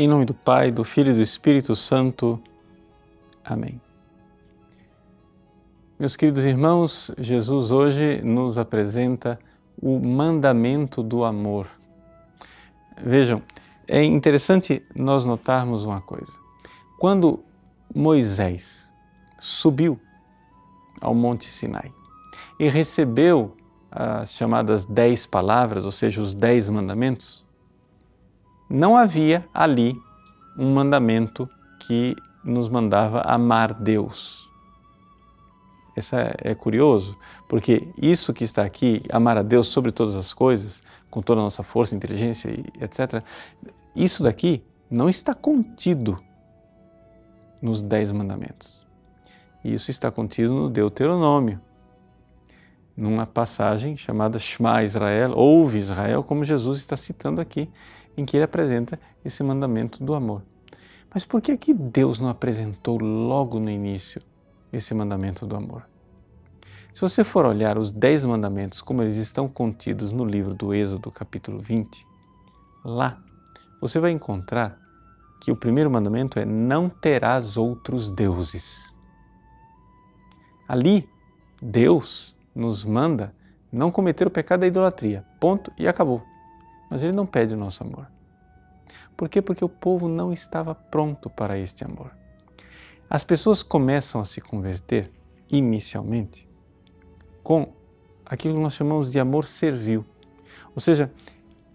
Em nome do Pai, do Filho e do Espírito Santo. Amém. Meus queridos irmãos, Jesus hoje nos apresenta o mandamento do amor. Vejam, é interessante nós notarmos uma coisa. Quando Moisés subiu ao Monte Sinai e recebeu as chamadas dez palavras, ou seja, os dez mandamentos, não havia ali um mandamento que nos mandava amar Deus. Isso é, curioso, porque isso que está aqui, amar a Deus sobre todas as coisas, com toda a nossa força, inteligência etc., isso daqui não está contido nos Dez Mandamentos. Isso está contido no Deuteronômio, numa passagem chamada Shema Israel, ouve Israel, como Jesus está citando aqui em que ele apresenta esse mandamento do amor. Mas por que que Deus não apresentou logo no início esse mandamento do amor? Se você for olhar os dez mandamentos como eles estão contidos no livro do Êxodo, capítulo 20, lá você vai encontrar que o primeiro mandamento é não terás outros deuses. Ali, Deus nos manda não cometer o pecado da idolatria. Ponto e acabou mas ele não pede o nosso amor. Por quê? Porque o povo não estava pronto para este amor. As pessoas começam a se converter inicialmente com aquilo que nós chamamos de amor servil. Ou seja,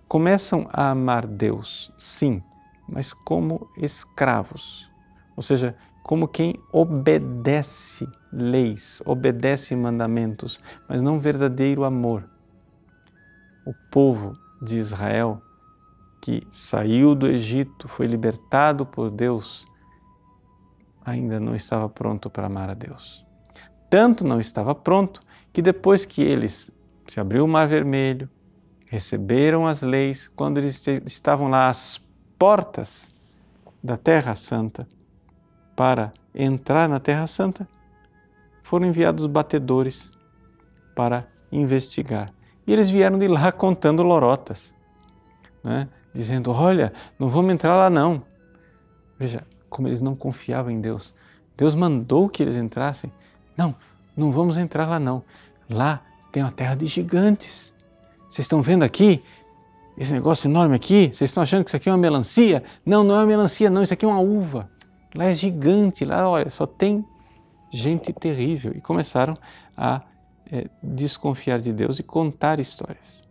começam a amar Deus, sim, mas como escravos. Ou seja, como quem obedece leis, obedece mandamentos, mas não verdadeiro amor. O povo de Israel, que saiu do Egito, foi libertado por Deus, ainda não estava pronto para amar a Deus. Tanto não estava pronto que depois que eles se abriu o Mar Vermelho, receberam as leis, quando eles estavam lá às portas da Terra Santa para entrar na Terra Santa, foram enviados batedores para investigar e eles vieram de lá contando lorotas, né? dizendo: Olha, não vamos entrar lá não. Veja como eles não confiavam em Deus. Deus mandou que eles entrassem. Não, não vamos entrar lá não. Lá tem uma terra de gigantes. Vocês estão vendo aqui? Esse negócio enorme aqui? Vocês estão achando que isso aqui é uma melancia? Não, não é uma melancia, não. Isso aqui é uma uva. Lá é gigante. Lá, olha, só tem gente terrível. E começaram a é, desconfiar de Deus e contar histórias.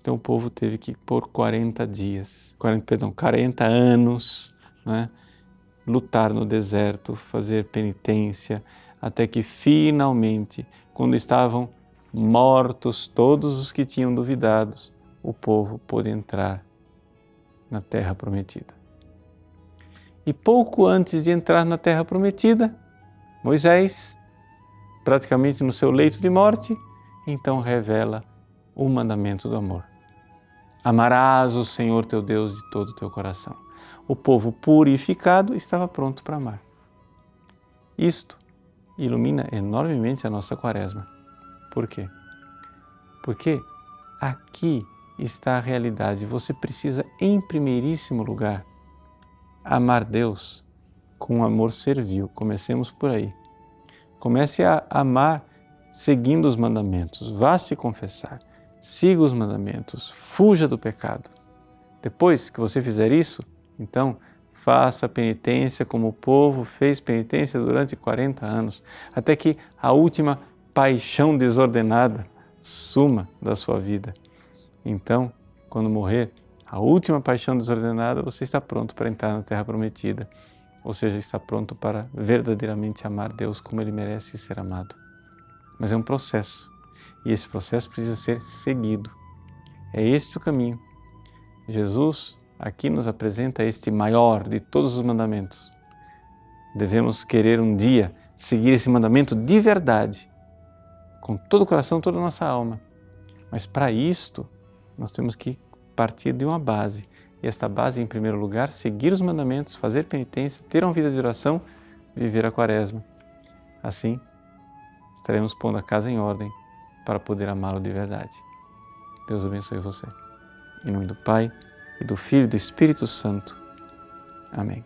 Então o povo teve que, por 40 dias, 40, perdão, 40 anos, né, lutar no deserto, fazer penitência, até que finalmente, quando estavam mortos todos os que tinham duvidados, o povo pôde entrar na terra prometida. E pouco antes de entrar na terra prometida, Moisés praticamente no seu leito de morte, então revela o mandamento do amor. Amarás o Senhor teu Deus de todo o teu coração. O povo purificado estava pronto para amar. Isto ilumina enormemente a nossa quaresma. Por quê? Porque aqui está a realidade. Você precisa, em primeiríssimo lugar, amar Deus com amor servil. Comecemos por aí. Comece a amar seguindo os mandamentos. Vá se confessar. Siga os mandamentos. Fuja do pecado. Depois que você fizer isso, então faça penitência como o povo fez penitência durante 40 anos, até que a última paixão desordenada suma da sua vida. Então, quando morrer, a última paixão desordenada, você está pronto para entrar na terra prometida ou seja, está pronto para verdadeiramente amar Deus como ele merece ser amado. Mas é um processo, e esse processo precisa ser seguido. É este o caminho. Jesus aqui nos apresenta este maior de todos os mandamentos. Devemos querer um dia seguir esse mandamento de verdade, com todo o coração, toda a nossa alma. Mas para isto, nós temos que partir de uma base e esta base, em primeiro lugar, seguir os mandamentos, fazer penitência, ter uma vida de oração, viver a quaresma. Assim, estaremos pondo a casa em ordem para poder amá-lo de verdade. Deus abençoe você. Em nome do Pai, e do Filho e do Espírito Santo. Amém.